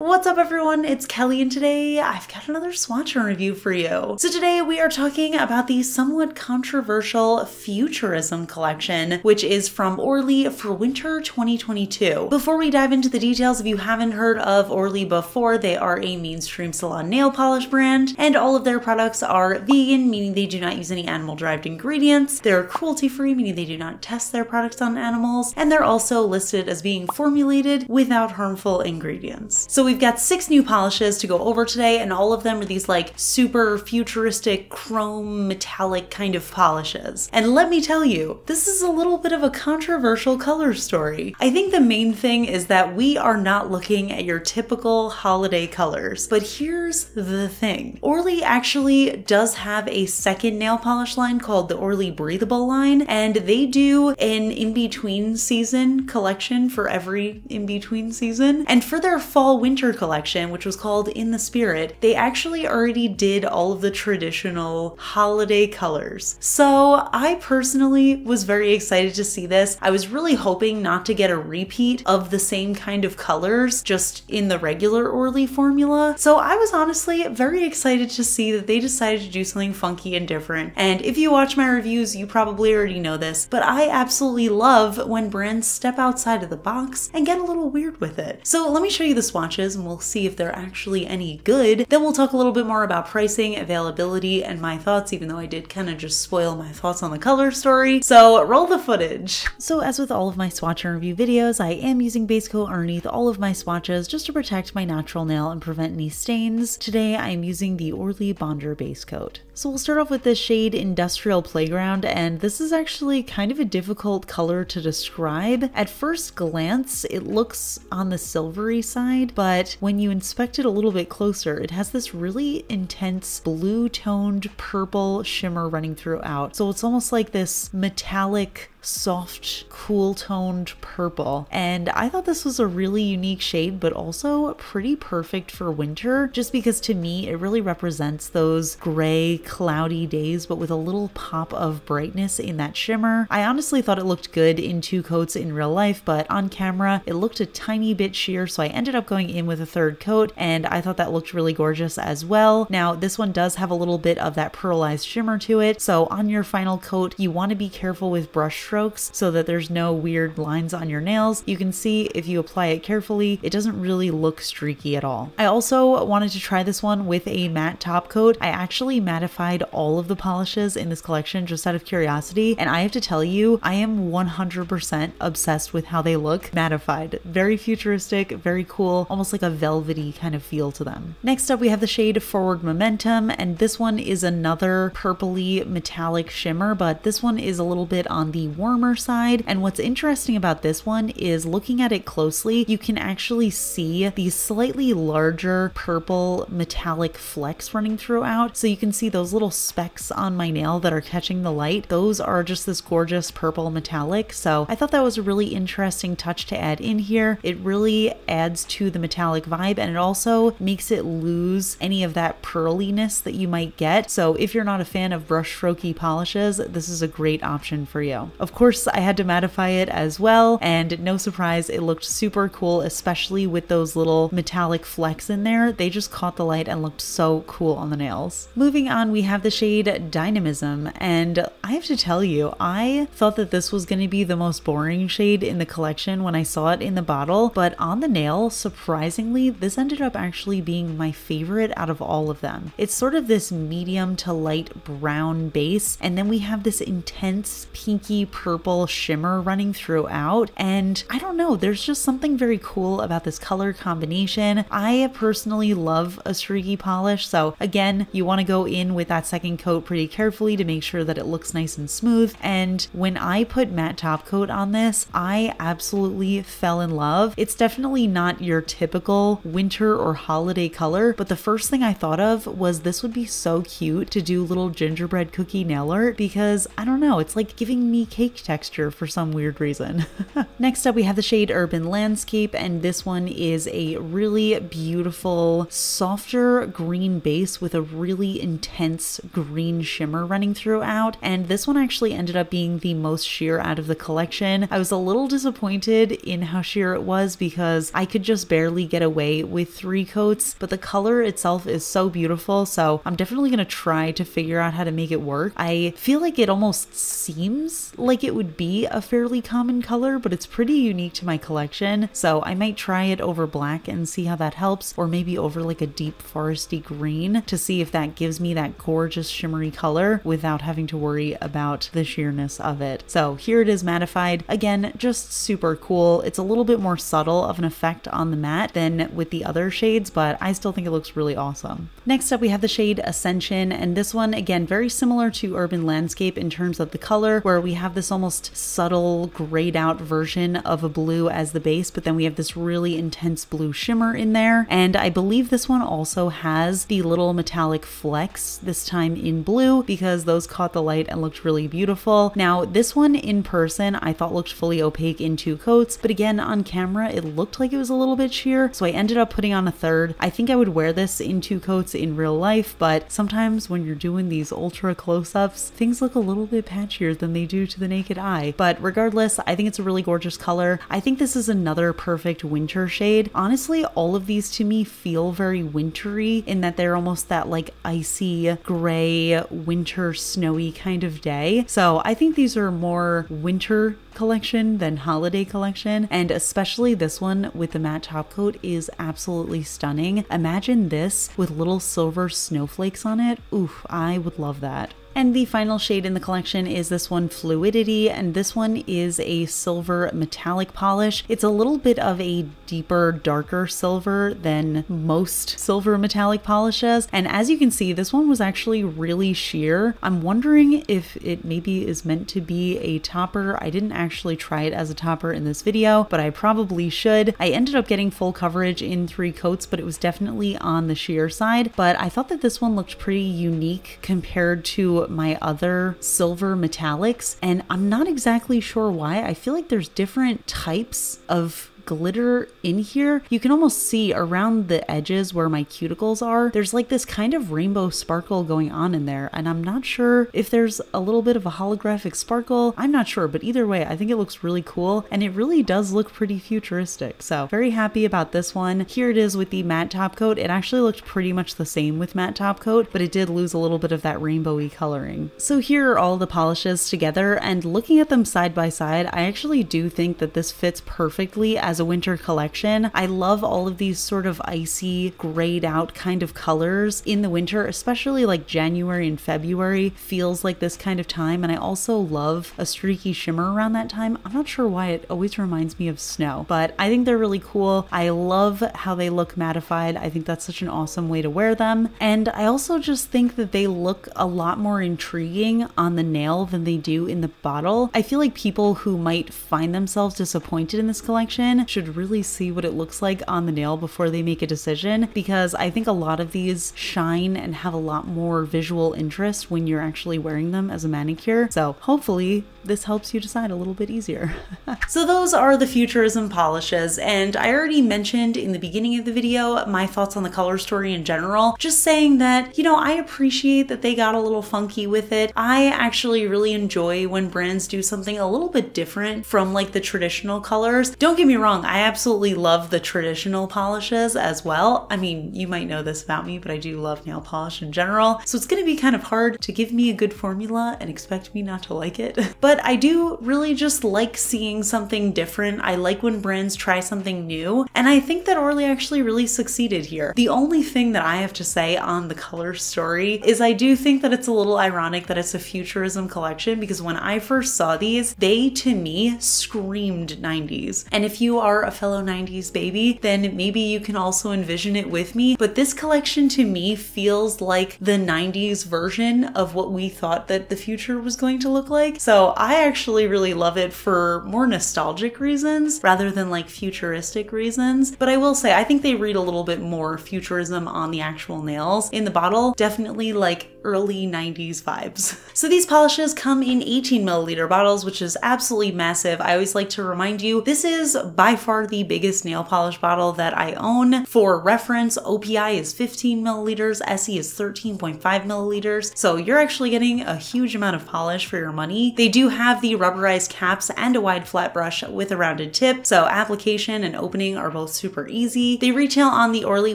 What's up everyone, it's Kelli and today I've got another swatch and review for you. So today we are talking about the somewhat controversial Futurism collection, which is from Orly for winter 2022. Before we dive into the details, if you haven't heard of Orly before, they are a mainstream salon nail polish brand, and all of their products are vegan, meaning they do not use any animal-derived ingredients. They're cruelty-free, meaning they do not test their products on animals, and they're also listed as being formulated without harmful ingredients. So we've got six new polishes to go over today, and all of them are these like super futuristic chrome metallic kind of polishes. And let me tell you, this is a little bit of a controversial color story. I think the main thing is that we are not looking at your typical holiday colors. But here's the thing. Orly actually does have a second nail polish line called the Orly Breathable line, and they do an in-between season collection for every in-between season. And for their fall winter winter collection, which was called In the Spirit, they actually already did all of the traditional holiday colors. So I personally was very excited to see this. I was really hoping not to get a repeat of the same kind of colors just in the regular Orly formula. So I was honestly very excited to see that they decided to do something funky and different. And if you watch my reviews, you probably already know this, but I absolutely love when brands step outside of the box and get a little weird with it. So let me show you the swatches and we'll see if they're actually any good. Then we'll talk a little bit more about pricing, availability, and my thoughts, even though I did kind of just spoil my thoughts on the color story. So roll the footage. So as with all of my swatch and review videos, I am using base coat underneath all of my swatches just to protect my natural nail and prevent any stains. Today I am using the Orly Bonder base coat. So we'll start off with the shade Industrial Playground, and this is actually kind of a difficult color to describe. At first glance, it looks on the silvery side, but when you inspect it a little bit closer, it has this really intense blue toned purple shimmer running throughout. So it's almost like this metallic soft, cool toned purple. And I thought this was a really unique shade, but also pretty perfect for winter, just because to me, it really represents those gray, cloudy days, but with a little pop of brightness in that shimmer. I honestly thought it looked good in two coats in real life, but on camera, it looked a tiny bit sheer, so I ended up going in with a third coat, and I thought that looked really gorgeous as well. Now, this one does have a little bit of that pearlized shimmer to it, so on your final coat, you want to be careful with brush strokes so that there's no weird lines on your nails. You can see if you apply it carefully, it doesn't really look streaky at all. I also wanted to try this one with a matte top coat. I actually mattified all of the polishes in this collection just out of curiosity, and I have to tell you, I am 100% obsessed with how they look mattified. Very futuristic, very cool, almost like a velvety kind of feel to them. Next up, we have the shade Forward Momentum, and this one is another purpley metallic shimmer, but this one is a little bit on the warmer side. And what's interesting about this one is looking at it closely, you can actually see these slightly larger purple metallic flecks running throughout. So you can see those little specks on my nail that are catching the light. Those are just this gorgeous purple metallic. So I thought that was a really interesting touch to add in here. It really adds to the metallic vibe and it also makes it lose any of that pearliness that you might get. So if you're not a fan of brush strokey polishes, this is a great option for you. Of course, I had to mattify it as well, and no surprise, it looked super cool, especially with those little metallic flecks in there. They just caught the light and looked so cool on the nails. Moving on, we have the shade Dynamism, and I have to tell you, I thought that this was going to be the most boring shade in the collection when I saw it in the bottle, but on the nail, surprisingly, this ended up actually being my favorite out of all of them. It's sort of this medium to light brown base, and then we have this intense pinky purple shimmer running throughout. And I don't know, there's just something very cool about this color combination. I personally love a streaky polish. So again, you want to go in with that second coat pretty carefully to make sure that it looks nice and smooth. And when I put matte top coat on this, I absolutely fell in love. It's definitely not your typical winter or holiday color, but the first thing I thought of was this would be so cute to do little gingerbread cookie nail art because I don't know, it's like giving me cake cake texture for some weird reason. Next up, we have the shade Urban Landscape, and this one is a really beautiful, softer green base with a really intense green shimmer running throughout. And this one actually ended up being the most sheer out of the collection. I was a little disappointed in how sheer it was because I could just barely get away with three coats, but the color itself is so beautiful. So I'm definitely going to try to figure out how to make it work. I feel like it almost seems like it would be a fairly common color, but it's pretty unique to my collection. So I might try it over black and see how that helps, or maybe over like a deep foresty green to see if that gives me that gorgeous shimmery color without having to worry about the sheerness of it. So here it is mattified. Again, just super cool. It's a little bit more subtle of an effect on the matte than with the other shades, but I still think it looks really awesome. Next up, we have the shade Ascension, and this one, again, very similar to Urban Landscape in terms of the color, where we have this almost subtle grayed out version of a blue as the base, but then we have this really intense blue shimmer in there. And I believe this one also has the little metallic flecks, this time in blue, because those caught the light and looked really beautiful. Now, this one in person I thought looked fully opaque in two coats, but again, on camera, it looked like it was a little bit sheer, so I ended up putting on a third. I think I would wear this in two coats in real life, but sometimes when you're doing these ultra close-ups, things look a little bit patchier than they do to the naked eye. But regardless, I think it's a really gorgeous color. I think this is another perfect winter shade. Honestly, all of these to me feel very wintry in that they're almost that like icy gray winter snowy kind of day. So I think these are more winter collection than holiday collection and especially this one with the matte top coat is absolutely stunning. Imagine this with little silver snowflakes on it. Oof, I would love that. And the final shade in the collection is this one Fluidity, and this one is a silver metallic polish. It's a little bit of a deeper, darker silver than most silver metallic polishes. And as you can see, this one was actually really sheer. I'm wondering if it maybe is meant to be a topper. I didn't actually try it as a topper in this video, but I probably should. I ended up getting full coverage in three coats, but it was definitely on the sheer side. But I thought that this one looked pretty unique compared to my other silver metallics, and I'm not exactly sure why. I feel like there's different types of glitter in here. You can almost see around the edges where my cuticles are, there's like this kind of rainbow sparkle going on in there. And I'm not sure if there's a little bit of a holographic sparkle. I'm not sure, but either way, I think it looks really cool and it really does look pretty futuristic. So very happy about this one. Here it is with the matte top coat. It actually looked pretty much the same with matte top coat, but it did lose a little bit of that rainbowy coloring. So here are all the polishes together and looking at them side by side, I actually do think that this fits perfectly as a winter collection. I love all of these sort of icy, grayed out kind of colors in the winter, especially like January and February feels like this kind of time. And I also love a streaky shimmer around that time. I'm not sure why it always reminds me of snow, but I think they're really cool. I love how they look mattified. I think that's such an awesome way to wear them. And I also just think that they look a lot more intriguing on the nail than they do in the bottle. I feel like people who might find themselves disappointed in this collection should really see what it looks like on the nail before they make a decision because I think a lot of these shine and have a lot more visual interest when you're actually wearing them as a manicure. So hopefully this helps you decide a little bit easier. so those are the Futurism polishes and I already mentioned in the beginning of the video my thoughts on the color story in general, just saying that, you know, I appreciate that they got a little funky with it. I actually really enjoy when brands do something a little bit different from like the traditional colors. Don't get me wrong, I absolutely love the traditional polishes as well. I mean, you might know this about me, but I do love nail polish in general. So it's gonna be kind of hard to give me a good formula and expect me not to like it. But I do really just like seeing something different. I like when brands try something new. And I think that Orly actually really succeeded here. The only thing that I have to say on the color story is I do think that it's a little ironic that it's a futurism collection because when I first saw these, they to me screamed 90s. And if you are a fellow 90s baby, then maybe you can also envision it with me. But this collection to me feels like the 90s version of what we thought that the future was going to look like. So I actually really love it for more nostalgic reasons rather than like futuristic reasons. But I will say, I think they read a little bit more futurism on the actual nails. In the bottle, definitely like early 90s vibes. So these polishes come in 18 milliliter bottles, which is absolutely massive. I always like to remind you, this is by far the biggest nail polish bottle that I own. For reference, OPI is 15 milliliters, Essie is 13.5 milliliters. So you're actually getting a huge amount of polish for your money. They do have the rubberized caps and a wide flat brush with a rounded tip. So application and opening are both super easy. They retail on the Orly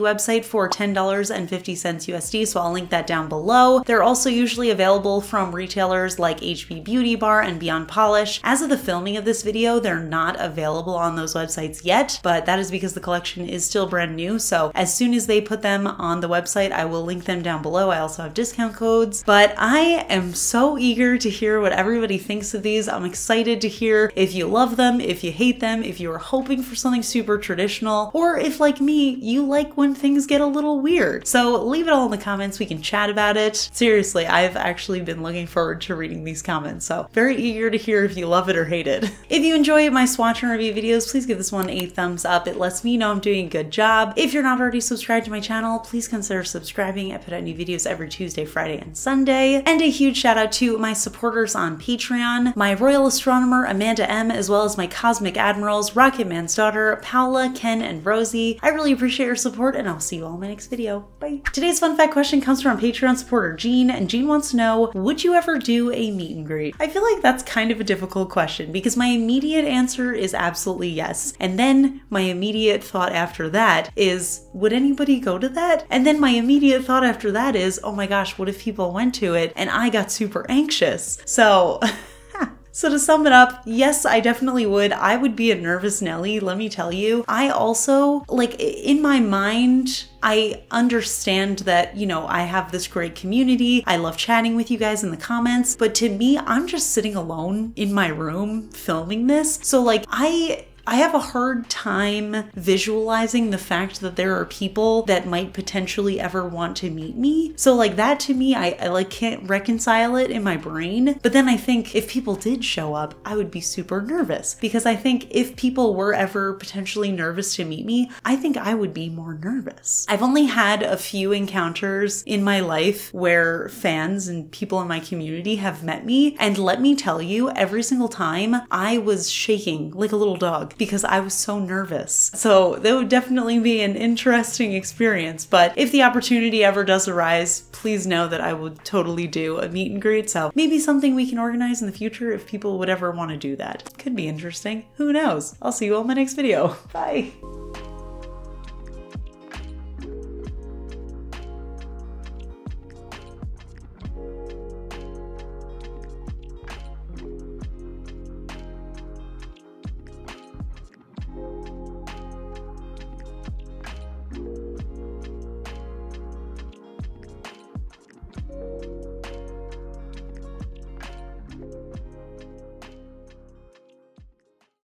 website for $10.50 USD. So I'll link that down below. They're also usually available from retailers like HB Beauty Bar and Beyond Polish. As of the filming of this video, they're not available on those websites yet, but that is because the collection is still brand new. So as soon as they put them on the website, I will link them down below. I also have discount codes, but I am so eager to hear what everybody thinks of these. I'm excited to hear if you love them, if you hate them, if you are hoping for something super traditional, or if like me, you like when things get a little weird. So leave it all in the comments. We can chat about it. Seriously, I've actually been looking forward to reading these comments. So very eager to hear if you love it or hate it. If you enjoy my swatch and review videos, please give this one a thumbs up. It lets me know I'm doing a good job. If you're not already subscribed to my channel, please consider subscribing. I put out new videos every Tuesday, Friday, and Sunday. And a huge shout out to my supporters on Patreon, my royal astronomer Amanda M, as well as my cosmic admirals Rocket Man's daughter, Paula, Ken, and Rosie. I really appreciate your support, and I'll see you all in my next video. Bye. Today's fun fact question comes from Patreon supporter Jean, and Jean wants to know, would you ever do a meet and greet? I feel like that's kind of a difficult question because my immediate answer is absolutely yes. And then my immediate thought after that is, would anybody go to that? And then my immediate thought after that is, oh my gosh, what if people went to it and I got super anxious? So. So to sum it up, yes, I definitely would. I would be a nervous Nelly, let me tell you. I also, like, in my mind, I understand that, you know, I have this great community. I love chatting with you guys in the comments, but to me, I'm just sitting alone in my room filming this. So, like, I I have a hard time visualizing the fact that there are people that might potentially ever want to meet me. So like that to me, I, I like can't reconcile it in my brain. But then I think if people did show up, I would be super nervous because I think if people were ever potentially nervous to meet me, I think I would be more nervous. I've only had a few encounters in my life where fans and people in my community have met me. And let me tell you, every single time I was shaking like a little dog because I was so nervous. So that would definitely be an interesting experience. But if the opportunity ever does arise, please know that I would totally do a meet and greet. So maybe something we can organize in the future if people would ever want to do that. Could be interesting. Who knows? I'll see you all in my next video. Bye.